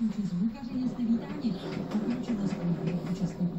Dziennikarze jste vítáni. Pokročila spolupráce účastníků rozhodně.